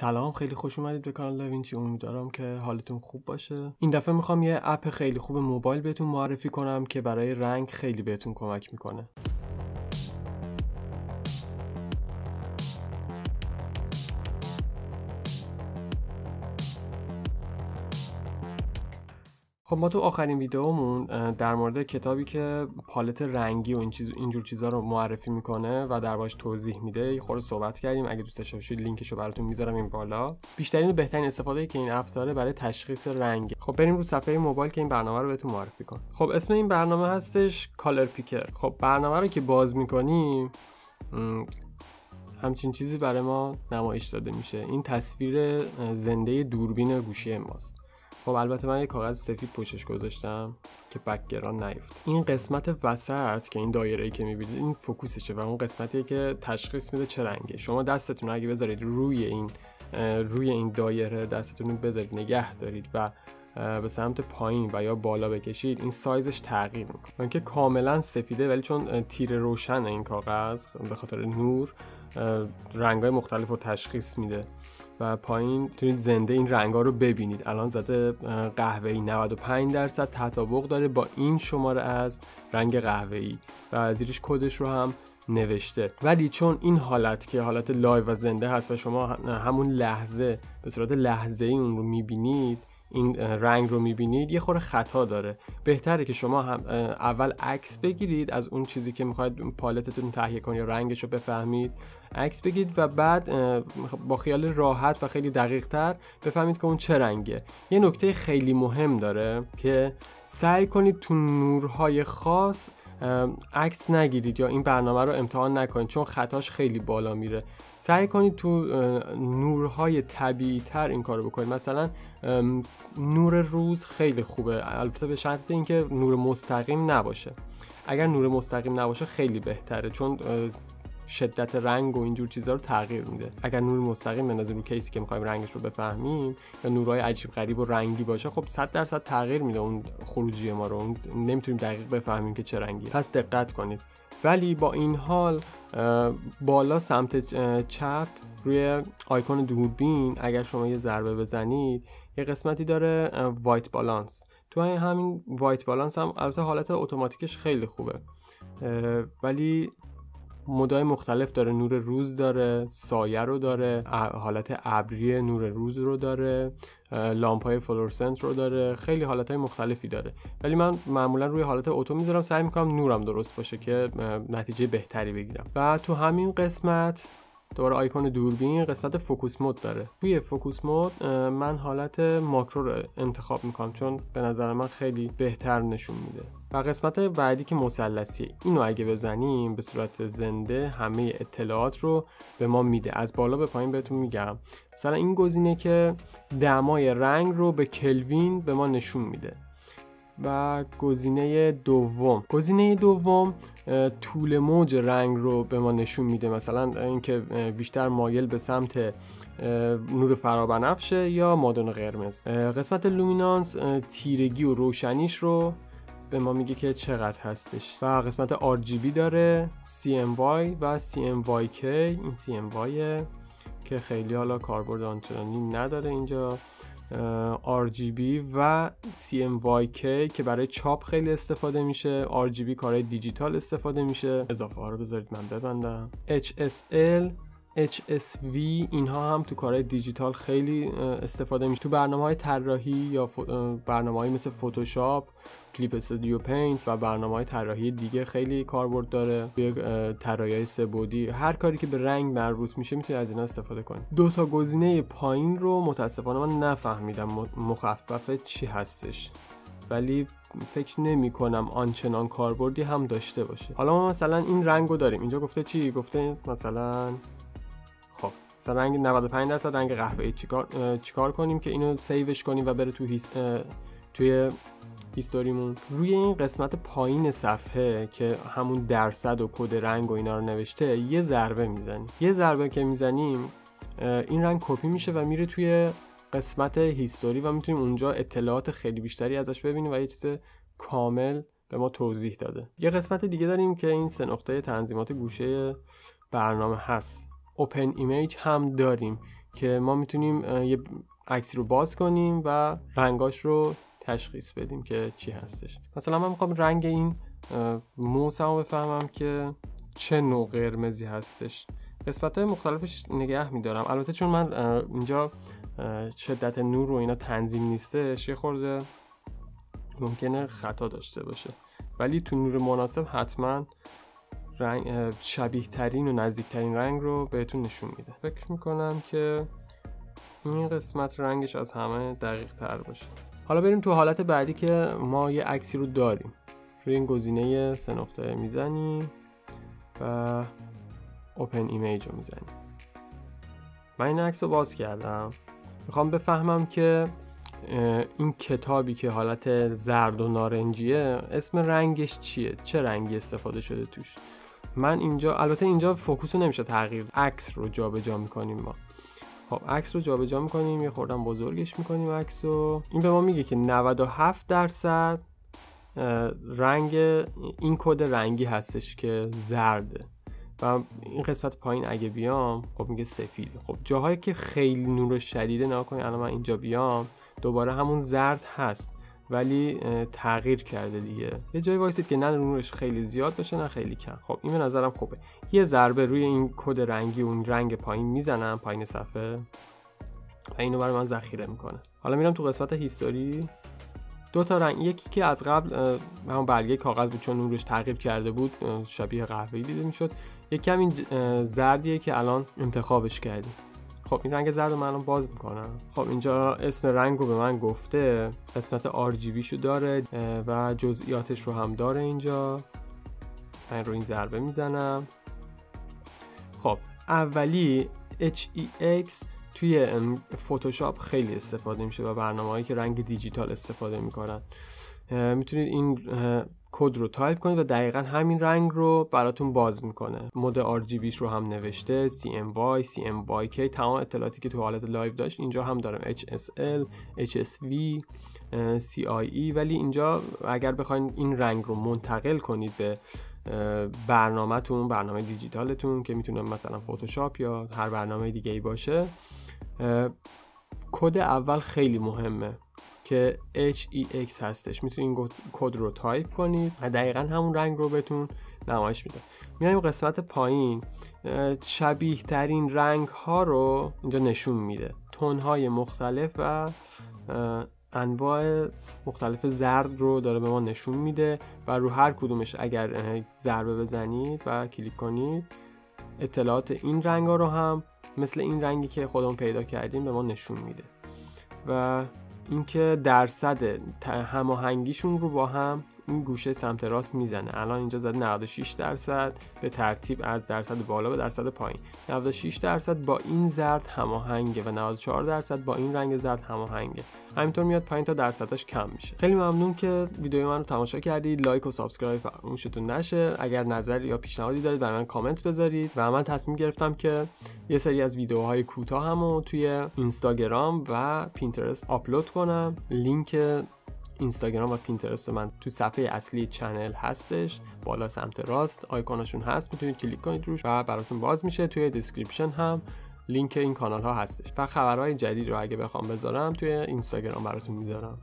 سلام خیلی خوش اومدید به کانال داوینچی. امیدوارم که حالتون خوب باشه. این دفعه می‌خوام یه app خیلی خوب موبایل بهتون معرفی کنم که برای رنگ خیلی بهتون کمک می‌کنه. خب ما تو آخرین ویدیومون در مورد کتابی که پالت رنگی و این چیز اینجور چیزا رو معرفی می‌کنه و دربارش توضیح میده یه خورده صحبت کردیم. اگه دوست داشته باشید لینکش رو براتون می‌ذارم این بالا. بیشترین و بهترین استفاده که این app داره برای تشخیص رنگ. خب بریم رو صفحه موبایل که این برنامه رو بهتون معرفی کنم. خب اسم این برنامه هستش Color Picker خب برنامه رو که باز می‌کنیم همچین چیزی برای ما نمایش داده میشه. این تصویر زنده دوربین گوشی ماست. خب البته من یه کاغذ سفید پوشش گذاشتم که background نیفت. این قسمت وسط که این دایره ای که می‌بینید این فوکوسشه و اون قسمتیه که تشخیص میده چه رنگه. شما دستتون اگه بذارید روی این روی این دایره دستتون رو بذارید نگه دارید و به سمت پایین و یا بالا بکشید این سایزش تغییر می‌کنه. که کاملا سفیده ولی چون تیره روشن این کاغذ به خاطر نور رنگای مختلف رو تشخیص میده. و پایین می‌تونید زنده این رنگا رو ببینید. الان زده قهوه‌ای 95 درصد. تطابق داره با این شماره از رنگ قهوه‌ای و زیرش کدش رو هم نوشته. ولی چون این حالت که حالت live و زنده هست و شما همون لحظه به صورت لحظه ای اون رو می‌بینید این رنگ رو می‌بینید یه خورده خطا داره. بهتره که شما هم اول عکس بگیرید از اون چیزی که می‌خواید پالتتون تهیه کنید یا رنگش رو بفهمید. عکس بگیرید و بعد با خیال راحت و خیلی دقیق تر بفهمید که اون چه رنگه. یه نکته خیلی مهم داره که سعی کنید تو نورهای خاص عکس نگیرید یا این برنامه رو امتحان نکنید چون خطاش خیلی بالا میره. سعی کنید تو نورهای طبیعی تر این کارو بکنید. مثلا نور روز خیلی خوبه. البته به شرط اینکه نور مستقیم نباشه. اگر نور مستقیم نباشه خیلی بهتره چون شدت رنگ و اینجور چیزها رو تغییر میده. اگر نور مستقیم بندازیم رو کیسی که می‌خوایم رنگش رو بفهمیم یا نورهای عجیب غریب و رنگی باشه خب 100 درصد تغییر میده اون خروجی ما رو. نمی‌تونیم دقیق بفهمیم که چه رنگی پس دقت کنید. ولی با این حال بالا سمت چپ روی آیکون دوربین اگر شما یه ضربه بزنید یه قسمتی داره white balance تو همین white balance هم البته حالت اتوماتیکش خیلی خوبه. ولی مدای مختلف داره نور روز داره سایه رو داره حالت ابری نور روز رو داره لامپ های فلورسنت رو داره خیلی حالت های مختلفی داره. ولی من معمولا روی حالت auto می‌ذارم سعی می‌کنم نورم درست باشه که نتیجه بهتری بگیرم. و تو همین قسمت دوباره آیکون دوربین قسمت focus mode داره. توی focus mode من حالت ماکرو رو انتخاب می‌کنم چون به نظر من خیلی بهتر نشون میده. و قسمت بعدی که مثلثی اینو اگه بزنیم به صورت زنده همه اطلاعات رو به ما میده. از بالا به پایین بهتون میگم. مثلا این گزینه که دمای رنگ رو به کلوین به ما نشون میده. و گزینه دوم. گزینه دوم طول موج رنگ رو به ما نشون میده. مثلا اینکه بیشتر مایل به سمت نور فرابنفشه یا مادون قرمز. قسمت luminance تیرگی و روشنیش رو به ما میگه که چقدر هستش. و قسمت RGB داره CMY و CMYK این CMY که خیلی حالا کاربرد آنچنانی نداره اینجا. RGB و CMYK که برای چاپ خیلی استفاده میشه. RGB کارهای دیجیتال استفاده میشه. اضافه ها رو بذارید من ببندم. HSL HSV اینها هم تو کارهای دیجیتال خیلی استفاده میشه. تو برنامه های طراحی یا برنامه های مثل فتوشاپ کلیپ استودیو پینت و برنامه های طراحی دیگه خیلی کاربرد داره. توی طراحی سبودی هر کاری که به رنگ مربوط میشه می‌تونید از اینا استفاده کنید دو تا گزینه پایین رو متاسفانه من نفهمیدم مخفف چی هستش. ولی فکر نمی کنم آنچنان کاربردی هم داشته باشه. حالا ما مثلا این رنگ رو داریم. اینجا گفته چی؟ گفته مثلا خب مثلا رنگ 95 درصد رنگ قهوه‌ای. چیکار چیکار کنیم که اینو save ش کنیم و بره تو his... توی history مون روی این قسمت پایین صفحه که همون درصد و کد رنگ و اینا رو نوشته یه ضربه می‌زنیم. یه ضربه که می‌زنیم این رنگ کپی میشه و میره توی قسمت history و می‌تونیم اونجا اطلاعات خیلی بیشتری ازش ببینیم و یه چیز کامل به ما توضیح داده. یه قسمت دیگه داریم که این سه نقطه تنظیمات گوشه برنامه هست. اوپن ایمیج هم داریم که ما می‌تونیم یه عکسی رو باز کنیم و رنگاش رو تشخیص بدیم که چی هستش. مثلا من می‌خوام رنگ این موسم رو بفهمم که چه نوع قرمزی هستش. قسمت های مختلفش نگه میدارم. البته چون من اینجا شدت نور و اینا تنظیم نیستش یه خورده ممکنه خطا داشته باشه. ولی تو نور مناسب حتما رنگ شبیه ترین و نزدیک ترین رنگ رو بهتون نشون میده. فکر می‌کنم که این قسمت رنگش از همه دقیق تر باشه. حالا بریم تو حالت بعدی که ما یه عکسی رو داریم. روی این گزینه سه نقطه می‌زنیم و اوپن ایمیج رو می‌زنیم. من این عکس رو باز کردم. می‌خوام بفهمم که این کتابی که حالت زرد و نارنجیه اسم رنگش چیه؟ چه رنگی استفاده شده توش؟ من اینجا البته اینجا focus نمیشه تغییر عکس رو جابجا جا می‌کنیم ما. خب عکس رو جابجا جا می‌کنیم یه خوردم بزرگش می‌کنیم عکس رو این به ما میگه که 97 درصد رنگ این کد رنگی هستش که زرده. و این قسمت پایین اگه بیام خب میگه سفید. خب جاهایی که خیلی نور شدیده نگاه کنید الان من اینجا بیام دوباره همون زرد هست. ولی تغییر کرده دیگه. یه جایی وایسید که نه نورش خیلی زیاد باشه نه خیلی کم. خب این به نظرم خوبه. یه ضربه روی این کد رنگی اون رنگ پایین می‌زنم پایین صفحه. و اینو برای من ذخیره می‌کنه. حالا میرم تو قسمت هیستوری. دو تا رنگ یکی که از قبل همون برگه کاغذ بود چون نورش تغییر کرده بود شبیه قهوه‌ای دیده می‌شد. یکی این زردیه که الان انتخابش کردیم. خب این رنگ زرد رو من باز می‌کنم. خب اینجا اسم رنگ رو به من گفته. قسمت RGB شو داره و جزئیاتش رو هم داره اینجا. من رو این ضربه می‌زنم. خب اولی HEX توی فتوشاپ خیلی استفاده میشه و برنامه هایی که رنگ دیجیتال استفاده می‌کنن. می‌تونید این کد رو تایپ کنید و دقیقا همین رنگ رو براتون باز می‌کنه. mode RGB ش رو هم نوشته CMY, CMYK تمام اطلاعاتی که تو حالت live داشت اینجا هم دارم. HSL, HSV, CIE ولی اینجا اگر بخواید این رنگ رو منتقل کنید به برنامهتون برنامه دیجیتالتون که می‌تونه مثلا فتوشاپ یا هر برنامه دیگه ای باشه کد اول خیلی مهمه. که HEX هستش. می‌تونید کد رو تایپ کنید و دقیقا همون رنگ رو بهتون نمایش میده. میایم قسمت پایین. شبیه ترین رنگ ها رو اینجا نشون میده. tone های مختلف و انواع مختلف زرد رو داره به ما نشون میده و رو هر کدومش اگر ضربه بزنید و کلیک کنید اطلاعات این رنگ ها رو هم مثل این رنگی که خودمون پیدا کردیم به ما نشون میده. و اینکه درصد هماهنگیشون رو با هم این گوشه سمت راست می‌زنه. الان اینجا زده 96 درصد به ترتیب از درصد بالا به درصد پایین. 96 درصد با این زرد هماهنگه و 94 درصد با این رنگ زرد هماهنگه. همینطور میاد پایین تا درصدش کم میشه. خیلی ممنون که ویدیو من رو تماشا کردید. like و subscribe فراموشتون نشه. اگر نظر یا پیشنهادی دارید برای من کامنت بذارید. و من تصمیم گرفتم که یه سری از ویدیوهای کوتاه هم توی اینستاگرام و پینترست آپلود کنم. لینک اینستاگرام و پینترست من تو صفحه اصلی channel هستش. بالا سمت راست آیکوناشون هست. می‌تونید کلیک کنید روش و براتون باز میشه. توی description هم لینک این کانال ها هستش. و خبرهای جدید رو اگه بخوام بذارم توی اینستاگرام براتون می‌ذارم.